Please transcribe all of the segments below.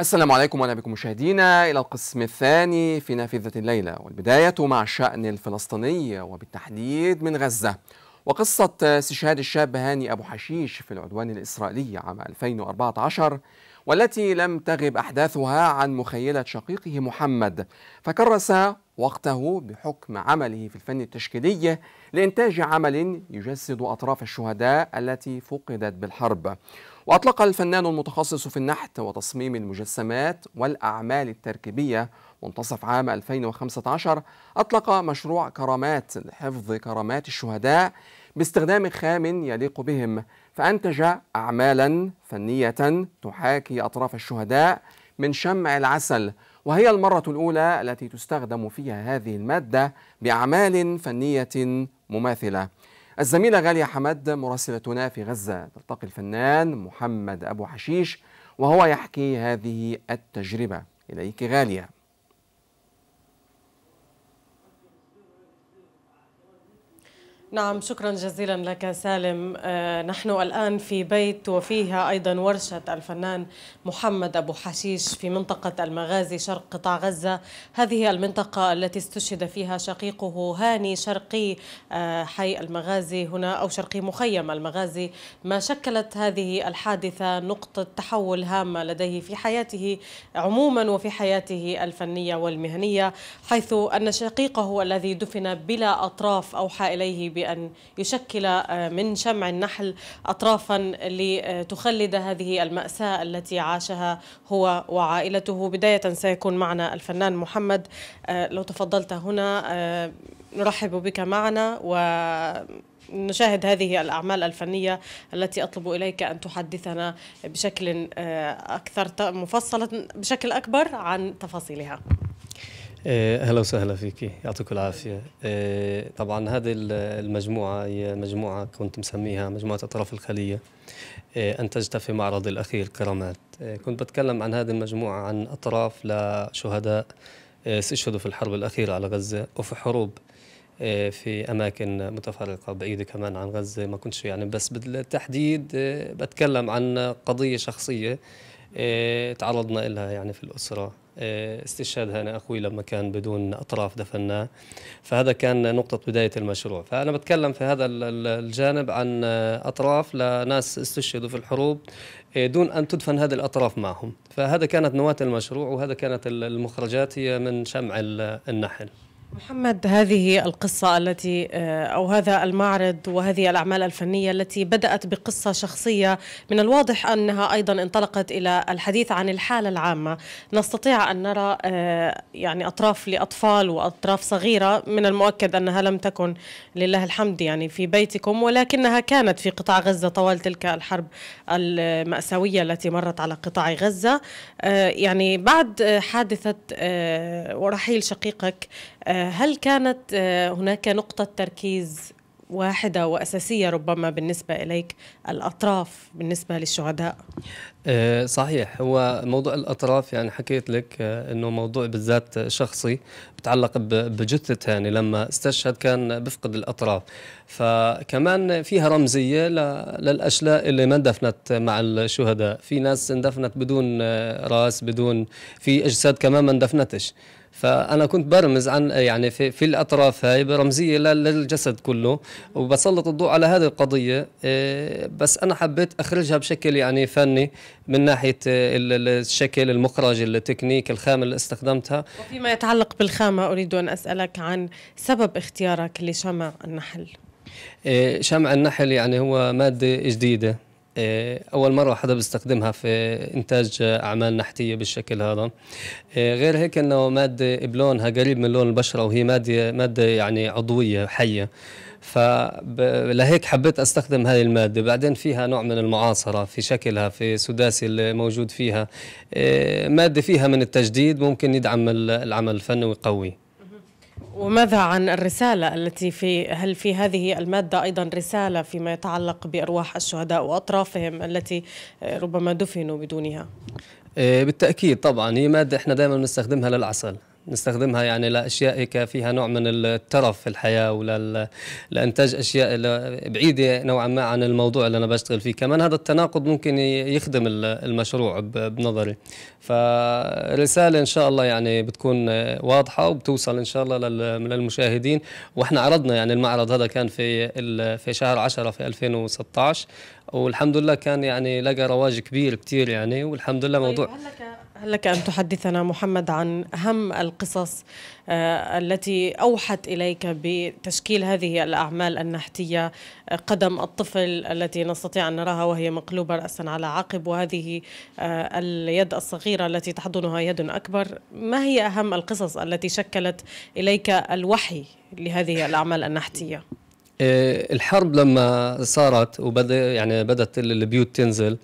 السلام عليكم وأهلا بكم مشاهدينا إلى القسم الثاني في نافذة الليلة والبداية مع الشأن الفلسطيني وبالتحديد من غزة. وقصة استشهاد الشاب هاني أبو حشيش في العدوان الإسرائيلي عام 2014 والتي لم تغب أحداثها عن مخيلة شقيقه محمد فكرس وقته بحكم عمله في الفن التشكيلي لإنتاج عمل يجسد أطراف الشهداء التي فقدت بالحرب. وأطلق الفنان المتخصص في النحت وتصميم المجسمات والأعمال التركيبية منتصف عام 2015 أطلق مشروع كرامات لحفظ كرامات الشهداء باستخدام خام يليق بهم فأنتج أعمالا فنية تحاكي أطراف الشهداء من شمع العسل وهي المرة الأولى التي تستخدم فيها هذه المادة بأعمال فنية مماثلة. الزميلة غالية حمد مراسلتنا في غزة. تلتقي الفنان محمد أبو حشيش وهو يحكي هذه التجربة. إليك غالية. نعم شكرا جزيلا لك سالم. آه نحن الآن في بيت وفيها أيضا ورشة الفنان محمد أبو حشيش في منطقة المغازي شرق قطاع غزة. هذه المنطقة التي استشهد فيها شقيقه هاني شرقي آه حي المغازي هنا أو شرقي مخيم المغازي. ما شكلت هذه الحادثة نقطة تحول هامة لديه في حياته عموما وفي حياته الفنية والمهنية حيث أن شقيقه الذي دفن بلا أطراف أوحى إليه بأن يشكل من شمع النحل أطرافا لتخلد هذه المأساة التي عاشها هو وعائلته. بداية سيكون معنا الفنان محمد. لو تفضلت هنا نرحب بك معنا و نشاهد هذه الأعمال الفنية التي أطلب إليك أن تحدثنا بشكل أكثر مفصلة بشكل أكبر عن تفاصيلها. أهلا وسهلا فيك يعطيك العافية. طبعا هذه المجموعة هي مجموعة كنت مسميها مجموعة أطراف الخلية. أنتجتها في معرض الأخير كرامات. كنت بتكلم عن هذه المجموعة عن أطراف لشهداء استشهدوا في الحرب الأخيرة على غزة وفي حروب في أماكن متفرقة بعيدة كمان عن غزة. ما كنتش يعني بس بالتحديد بتكلم عن قضية شخصية تعرضنا لها يعني في الأسرة. استشهاد هاني أخوي لما كان بدون أطراف دفناه. فهذا كان نقطة بداية المشروع. فأنا بتكلم في هذا الجانب عن أطراف لناس استشهدوا في الحروب دون أن تدفن هذه الأطراف معهم. فهذا كانت نواة المشروع وهذا كانت المخرجات هي من شمع النحل. محمد هذه القصة التي أو هذا المعرض وهذه الأعمال الفنية التي بدأت بقصة شخصية من الواضح أنها أيضا انطلقت إلى الحديث عن الحالة العامة. نستطيع أن نرى يعني أطراف لأطفال وأطراف صغيرة من المؤكد أنها لم تكن لله الحمد يعني في بيتكم ولكنها كانت في قطاع غزة طوال تلك الحرب المأساوية التي مرت على قطاع غزة. يعني بعد حادثة ورحيل شقيقك هل كانت هناك نقطة تركيز واحدة وأساسية ربما بالنسبة إليك الأطراف بالنسبة للشهداء؟ صحيح. هو موضوع الأطراف يعني حكيت لك أنه موضوع بالذات شخصي بتعلق بجثة هاني لما استشهد كان بفقد الأطراف. فكمان فيها رمزية للأشلاء اللي ما اندفنت مع الشهداء. في ناس اندفنت بدون رأس بدون في أجساد كمان ما اندفنتش. فأنا كنت برمز عن يعني في, في الأطراف هاي برمزية للجسد كله وبسلط الضوء على هذه القضية بس أنا حبيت أخرجها بشكل يعني فني من ناحية الشكل المخرج التكنيك الخامه اللي استخدمتها. وفيما يتعلق بالخامه أريد أن أسألك عن سبب اختيارك لشمع النحل. شمع النحل يعني هو مادة جديدة. أول مرة حدا بيستخدمها في إنتاج أعمال نحتية بالشكل هذا. غير هيك أنه مادة بلونها قريب من لون البشرة وهي مادة مادة يعني عضوية حية. فلهيك حبيت أستخدم هذه المادة. بعدين فيها نوع من المعاصرة في شكلها في سداسي اللي موجود فيها. مادة فيها من التجديد ممكن يدعم العمل الفني ويقويه وماذا عن الرسالة التي في هل في هذه المادة أيضا رسالة فيما يتعلق بأرواح الشهداء وأطرافهم التي ربما دفنوا بدونها؟ بالتأكيد طبعا هي مادة إحنا دائما بنستخدمها للعسل نستخدمها يعني لأشياء هيك فيها نوع من الترف في الحياة ولا لإنتاج أشياء بعيدة نوعا ما عن الموضوع اللي أنا بشتغل فيه. كمان هذا التناقض ممكن يخدم المشروع بنظري. فرسالة إن شاء الله يعني بتكون واضحة وبتوصل إن شاء الله للمشاهدين وإحنا عرضنا يعني المعرض هذا كان في في شهر 10 في 2016 والحمد لله كان يعني لقى رواج كبير كثير يعني والحمد لله موضوع طيب هل لك أن تحدثنا محمد عن أهم القصص آه التي أوحت إليك بتشكيل هذه الأعمال النحتية آه قدم الطفل التي نستطيع أن نراها وهي مقلوبة راسا على عقب وهذه آه اليد الصغيرة التي تحضنها يد أكبر. ما هي أهم القصص التي شكلت إليك الوحي لهذه الأعمال النحتية؟ الحرب لما صارت وبدا يعني بدأت البيوت تنزل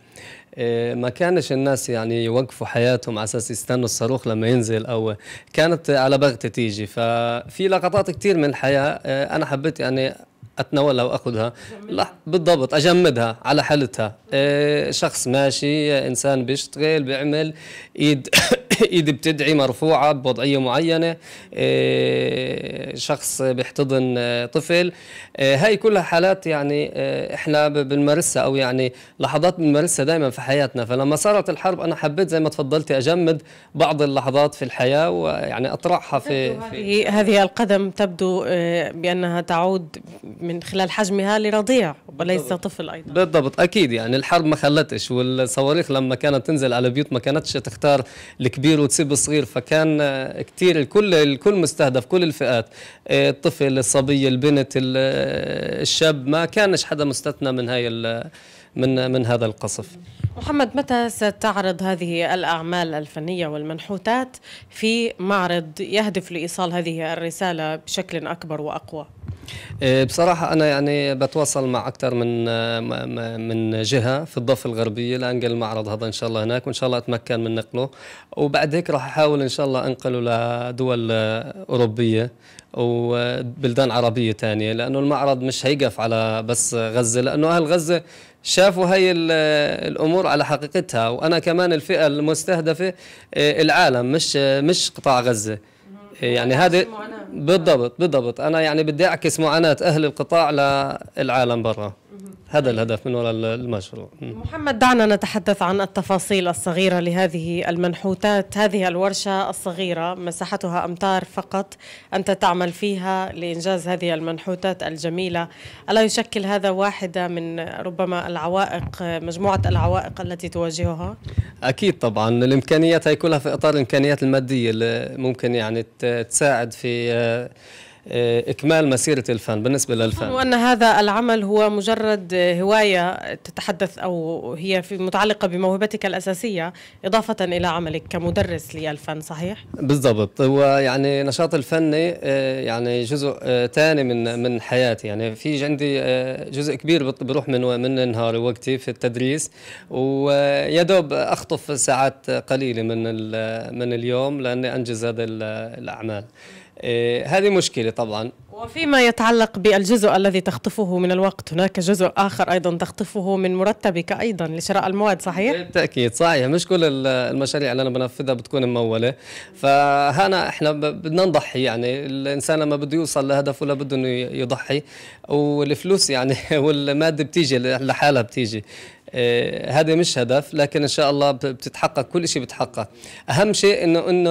ما كانش الناس يعني يوقفوا حياتهم على أساس يستنوا الصاروخ لما ينزل أو كانت على بغته تيجي. ففي لقطات كثير من الحياة أنا حبيت يعني أتناولها وأخذها. لا بالضبط أجمدها على حالتها. شخص ماشي إنسان بيشتغل بيعمل إيد ايد بتدعي مرفوعة بوضعية معينة شخص بيحتضن طفل هاي كلها حالات يعني إحنا بنمارسها أو يعني لحظات بنمارسها دائما في حياتنا. فلما صارت الحرب أنا حبيت زي ما تفضلتي أجمد بعض اللحظات في الحياة ويعني أطرحها في, في هذه القدم تبدو بأنها تعود من خلال حجمها لرضيع وليس بالضبط. طفل أيضا. بالضبط. أكيد يعني الحرب ما خلتش والصواريخ لما كانت تنزل على بيوت ما كانتش تختار الكبير وتسيب الصغير فكان كثير الكل الكل مستهدف كل الفئات الطفل الصبي البنت الشاب ما كانش حدا مستثنى من هاي من من هذا القصف محمد متى ستعرض هذه الأعمال الفنية والمنحوتات في معرض يهدف لإيصال هذه الرسالة بشكل أكبر وأقوى؟ بصراحة أنا يعني بتواصل مع أكثر من من جهة في الضفة الغربية لأنقل المعرض هذا إن شاء الله هناك وإن شاء الله أتمكن من نقله. وبعد هيك راح أحاول إن شاء الله أنقله لدول أوروبية وبلدان عربية ثانية لأنه المعرض مش هيقف على بس غزة لأنه أهل غزة شافوا هي الأمور على حقيقتها. وأنا كمان الفئة المستهدفة العالم مش مش قطاع غزة. يعني هذا بالضبط بالضبط. أنا يعني بدي أعكس معاناة أهل القطاع للعالم برا. هذا الهدف من وراء المشروع. محمد دعنا نتحدث عن التفاصيل الصغيرة لهذه المنحوتات. هذه الورشة الصغيرة مساحتها أمتار فقط. أنت تعمل فيها لإنجاز هذه المنحوتات الجميلة. ألا يشكل هذا واحدة من ربما العوائق مجموعة العوائق التي تواجهها؟ أكيد طبعا. الإمكانيات هي كلها في إطار الإمكانيات المادية اللي ممكن يعني تساعد في إكمال مسيرة الفن بالنسبة للفن. وأن هذا العمل هو مجرد هواية تتحدث أو هي في متعلقة بموهبتك الأساسية إضافة إلى عملك كمدرس للفن صحيح؟ بالضبط. هو يعني نشاط الفني يعني جزء ثاني من من حياتي. يعني في عندي جزء كبير بروح من من نهاري وقتي في التدريس. ويا دوب أخطف ساعات قليلة من من اليوم لأني أنجز هذه الأعمال. هذه مشكلة طبعا. وفيما يتعلق بالجزء الذي تخطفه من الوقت هناك جزء آخر أيضا تخطفه من مرتبك أيضا لشراء المواد صحيح؟ بالتأكيد صحيح. مش كل المشاريع اللي أنا بنفذها بتكون ممولة. فهنا إحنا بدنا نضحي يعني الإنسان لما بده يوصل لهدفه لابد إنه يضحي. والفلوس يعني والمادة بتيجي لحالها بتيجي. هذا مش هدف لكن إن شاء الله بتتحقق كل شيء بتحقق. أهم شيء انه إنه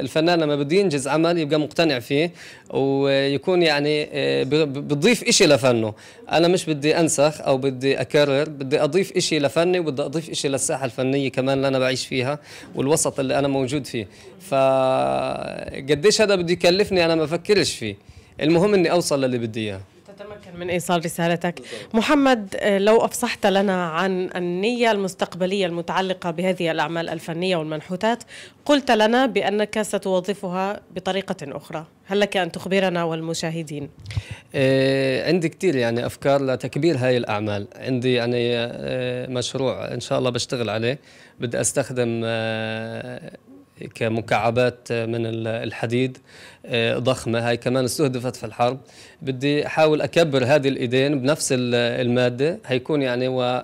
الفنان لما بده ينجز عمل يبقى مقتنع فيه ويكون يعني آه بضيف شيء لفنه. أنا مش بدي أنسخ أو بدي أكرر بدي أضيف شيء لفني وبدي أضيف شيء للساحة الفنية كمان اللي أنا بعيش فيها والوسط اللي أنا موجود فيه. فقديش هذا بده يكلفني أنا ما بفكرش فيه. المهم إني أوصل للي بدي إياه. من إيصال رسالتك. محمد لو أفصحت لنا عن النية المستقبلية المتعلقة بهذه الأعمال الفنية والمنحوتات قلت لنا بأنك ستوظفها بطريقة أخرى. هل لك أن تخبرنا والمشاهدين؟ آه عندي كثير يعني أفكار لتكبير هاي الأعمال. عندي يعني آه مشروع إن شاء الله بشتغل عليه. بدي أستخدم آه كمكعبات من الحديد ضخمة. هاي كمان استهدفت في الحرب. بدي أحاول أكبر هذه الإيدين بنفس المادة. هيكون يعني و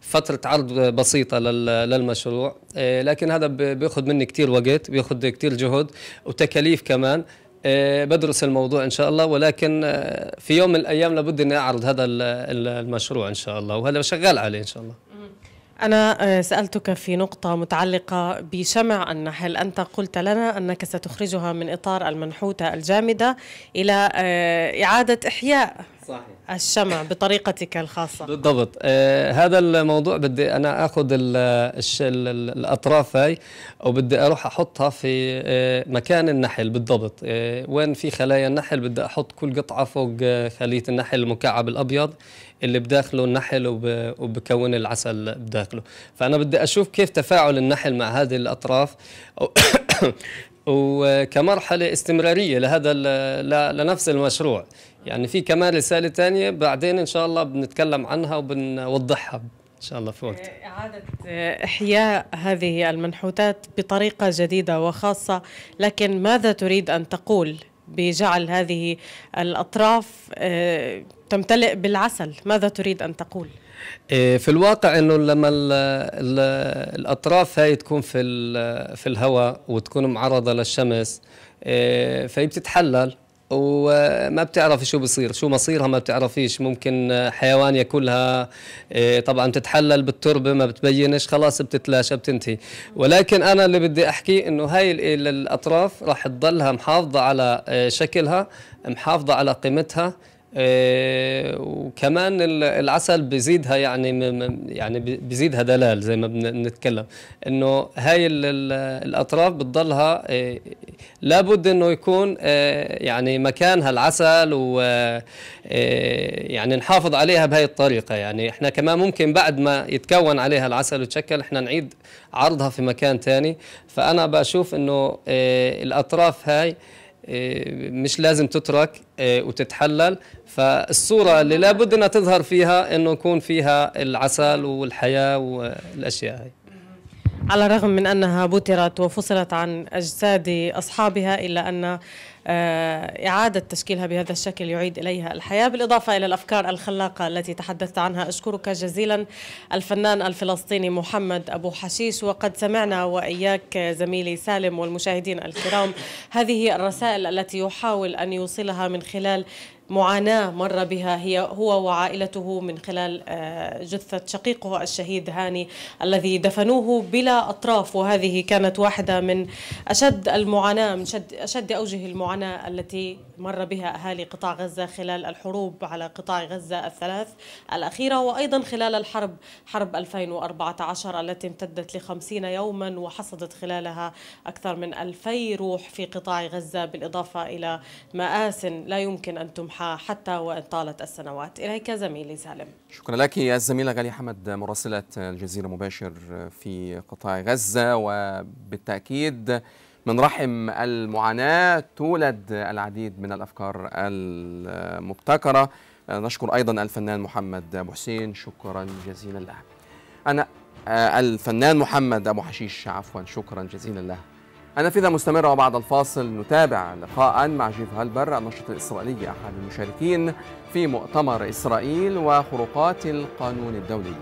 فترة عرض بسيطة للمشروع. لكن هذا بياخذ مني كتير وقت بياخذ كتير جهد وتكاليف كمان. بدرس الموضوع إن شاء الله. ولكن في يوم من الأيام لابد إني أعرض هذا المشروع إن شاء الله. وهذا شغال عليه إن شاء الله. أنا سألتك في نقطة متعلقة بشمع النحل. أنت قلت لنا أنك ستخرجها من إطار المنحوتة الجامدة إلى إعادة إحياء صحيح. الشمع بطريقتك الخاصة. بالضبط. آه هذا الموضوع بدي أنا أخذ ال ال الأطراف هاي وبدي أروح أحطها في آه مكان النحل. بالضبط. آه وين في خلايا النحل بدي أحط كل قطعة فوق آه خلية النحل المكعب الأبيض. اللي بداخله النحل وبكون العسل بداخله. فأنا بدي أشوف كيف تفاعل النحل مع هذه الأطراف. وكمرحلة استمرارية لهذا لنفس المشروع. يعني في كمان رسالة ثانية بعدين إن شاء الله بنتكلم عنها وبنوضحها إن شاء الله في وقت. إعادة إحياء هذه المنحوتات بطريقة جديدة وخاصة لكن ماذا تريد أن تقول بجعل هذه الأطراف تمتلئ بالعسل ماذا تريد أن تقول؟ في الواقع إنه لما ال ال الأطراف هاي تكون في في الهواء وتكون معرضة للشمس فهي بتتحلل وما بتعرف شو بصير شو مصيرها ما بتعرفيش. ممكن حيوان ياكلها طبعا تتحلل بالتربة ما بتبينش خلاص بتتلاشى بتنتهي. ولكن أنا اللي بدي احكيه إنه هاي الأطراف راح تضلها محافظة على شكلها محافظة على قيمتها. إيه وكمان العسل بزيدها يعني يعني بزيدها دلال زي ما بنتكلم. إنه هاي الأطراف بتضلها إيه لابد إنه يكون إيه يعني مكانها العسل و يعني نحافظ عليها بهي الطريقة. يعني إحنا كمان ممكن بعد ما يتكون عليها العسل وتشكل إحنا نعيد عرضها في مكان ثاني فأنا بشوف إنه الأطراف هاي مش لازم تترك وتتحلل. فالصورة اللي لابد إنها تظهر فيها إنه يكون فيها العسل والحياة والأشياء هاي. على الرغم من أنها بترت وفصلت عن أجساد أصحابها إلا أن إعادة تشكيلها بهذا الشكل يعيد إليها الحياة. بالإضافة إلى الأفكار الخلاقة التي تحدثت عنها أشكرك جزيلا الفنان الفلسطيني محمد أبو حشيش. وقد سمعنا وإياك زميلي سالم والمشاهدين الكرام هذه الرسائل التي يحاول أن يوصلها من خلال معاناة مر بها هي هو وعائلته من خلال جثة شقيقه الشهيد هاني الذي دفنوه بلا أطراف. وهذه كانت واحدة من أشد المعاناة من شد أشد أوجه المعاناة التي مر بها أهالي قطاع غزة خلال الحروب على قطاع غزة الثلاث الأخيرة. وأيضا خلال الحرب حرب 2014 التي امتدت لخمسين يوما وحصدت خلالها أكثر من ألفي روح في قطاع غزة بالإضافة إلى مآس لا يمكن أن تمحى حتى وإن طالت السنوات. إليك زميلي سالم. شكرا لك الزميلة غالية حمد مراسلة الجزيرة مباشر في قطاع غزة وبالتأكيد من رحم المعاناة تولد العديد من الأفكار المبتكرة. نشكر أيضا الفنان محمد أبو حسين. شكرا جزيلا له. أنا الفنان محمد أبو حشيش عفوا شكرا جزيلا له. النافذة مستمرة وبعد الفاصل نتابع لقاء مع جيف هالبر الناشط الإسرائيلي أحد المشاركين في مؤتمر إسرائيل وخروقات القانون الدولي.